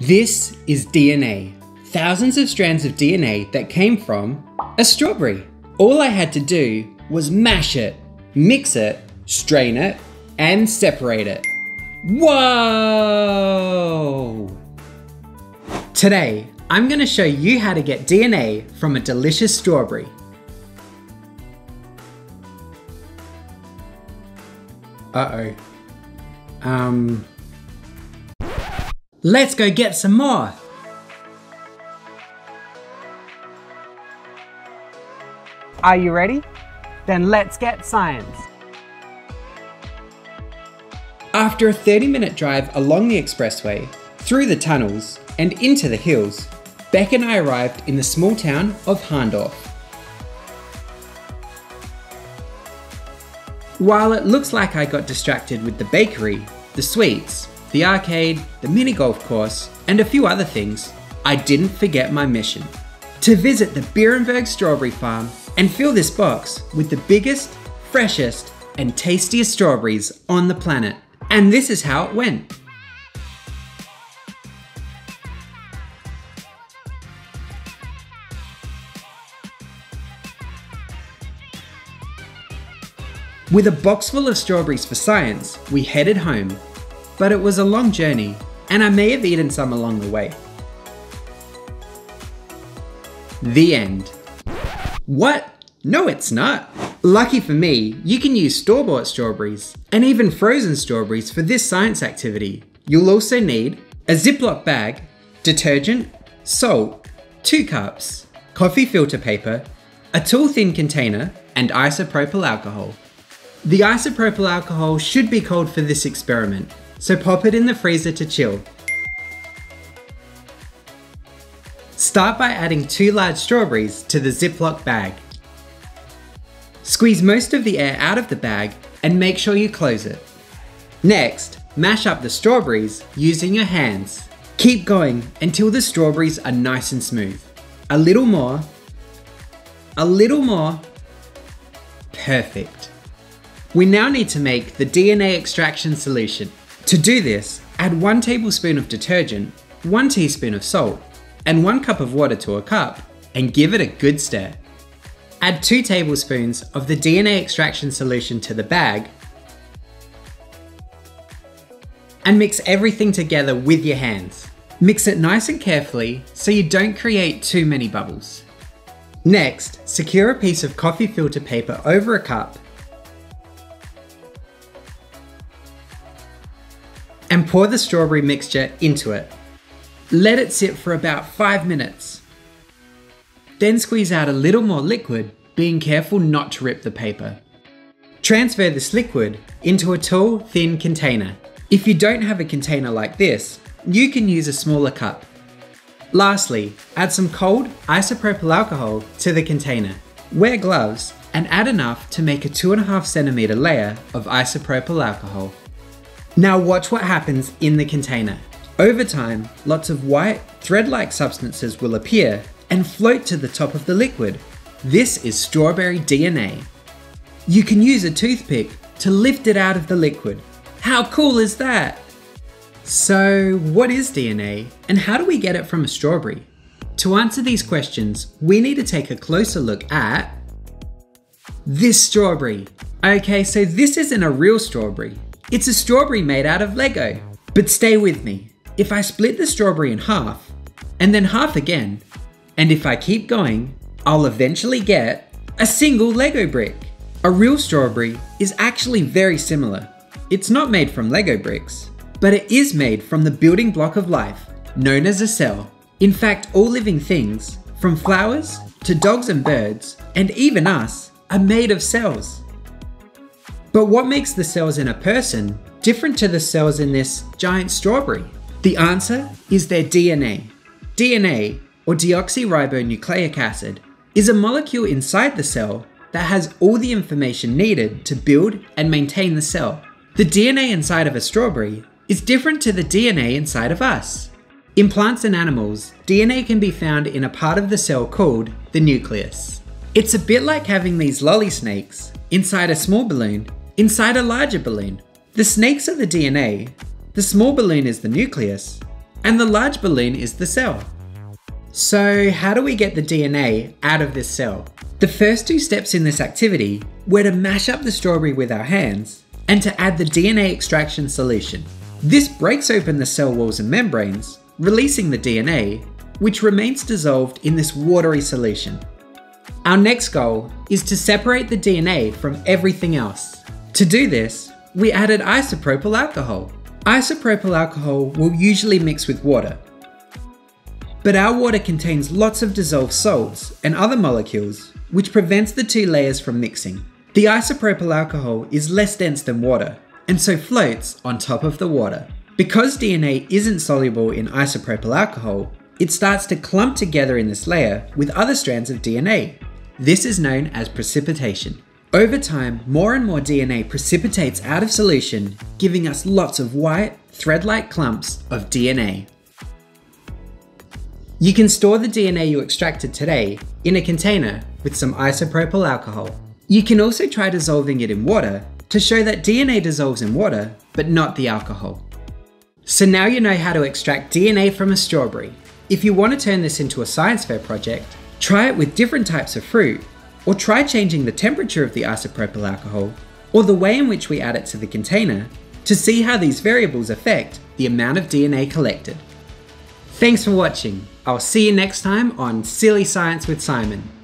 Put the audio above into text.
This is DNA. Thousands of strands of DNA that came from a strawberry. All I had to do was mash it, mix it, strain it, and separate it. Whoa! Today, I'm going to show you how to get DNA from a delicious strawberry. Uh-oh. Um... Let's go get some more! Are you ready? Then let's get science. After a 30 minute drive along the expressway, through the tunnels, and into the hills, Beck and I arrived in the small town of Hahndorf. While it looks like I got distracted with the bakery, the sweets, the arcade, the mini golf course, and a few other things, I didn't forget my mission to visit the Beerenberg Strawberry Farm and fill this box with the biggest, freshest, and tastiest strawberries on the planet. And this is how it went. With a box full of strawberries for science, we headed home. But it was a long journey, and I may have eaten some along the way. The end. What? No, it's not. Lucky for me, you can use store-bought strawberries and even frozen strawberries for this science activity. You'll also need a Ziploc bag, detergent, salt, two cups, coffee filter paper, a tool thin container, and isopropyl alcohol. The isopropyl alcohol should be cold for this experiment, so pop it in the freezer to chill. Start by adding two large strawberries to the Ziploc bag. Squeeze most of the air out of the bag and make sure you close it. Next, mash up the strawberries using your hands. Keep going until the strawberries are nice and smooth. A little more. A little more. Perfect. We now need to make the DNA extraction solution. To do this, add 1 tablespoon of detergent, 1 teaspoon of salt, and 1 cup of water to a cup, and give it a good stir. Add 2 tablespoons of the DNA extraction solution to the bag, and mix everything together with your hands. Mix it nice and carefully so you don't create too many bubbles. Next, secure a piece of coffee filter paper over a cup and pour the strawberry mixture into it. Let it sit for about 5 minutes. Then squeeze out a little more liquid, being careful not to rip the paper. Transfer this liquid into a tall, thin container. If you don't have a container like this, you can use a smaller cup. Lastly, add some cold isopropyl alcohol to the container. Wear gloves and add enough to make a 2.5 centimeter layer of isopropyl alcohol. Now watch what happens in the container. Over time, lots of white, thread-like substances will appear and float to the top of the liquid. This is strawberry DNA. You can use a toothpick to lift it out of the liquid. How cool is that? So, what is DNA and how do we get it from a strawberry? To answer these questions, we need to take a closer look at this strawberry. Okay, so this isn't a real strawberry. It's a strawberry made out of Lego. But stay with me. If I split the strawberry in half, and then half again, and if I keep going, I'll eventually get a single Lego brick. A real strawberry is actually very similar. It's not made from Lego bricks, but it is made from the building block of life, known as a cell. In fact, all living things, from flowers to dogs and birds, and even us, are made of cells. But what makes the cells in a person different to the cells in this giant strawberry? The answer is their DNA. DNA, or deoxyribonucleic acid, is a molecule inside the cell that has all the information needed to build and maintain the cell. The DNA inside of a strawberry is different to the DNA inside of us. In plants and animals, DNA can be found in a part of the cell called the nucleus. It's a bit like having these lolly snakes inside a small balloon inside a larger balloon. The snakes are the DNA, the small balloon is the nucleus, and the large balloon is the cell. So how do we get the DNA out of this cell? The first two steps in this activity were to mash up the strawberry with our hands and to add the DNA extraction solution. This breaks open the cell walls and membranes, releasing the DNA, which remains dissolved in this watery solution. Our next goal is to separate the DNA from everything else. To do this, we added isopropyl alcohol. Isopropyl alcohol will usually mix with water, but our water contains lots of dissolved salts and other molecules, which prevents the two layers from mixing. The isopropyl alcohol is less dense than water, and so floats on top of the water. Because DNA isn't soluble in isopropyl alcohol, it starts to clump together in this layer with other strands of DNA. This is known as precipitation. Over time, more and more DNA precipitates out of solution, giving us lots of white, thread-like clumps of DNA. You can store the DNA you extracted today in a container with some isopropyl alcohol. You can also try dissolving it in water to show that DNA dissolves in water, but not the alcohol. So now you know how to extract DNA from a strawberry. If you want to turn this into a science fair project, Try it with different types of fruit, or try changing the temperature of the isopropyl alcohol, or the way in which we add it to the container, to see how these variables affect the amount of DNA collected. Thanks for watching. I'll see you next time on Silly Science with Simon.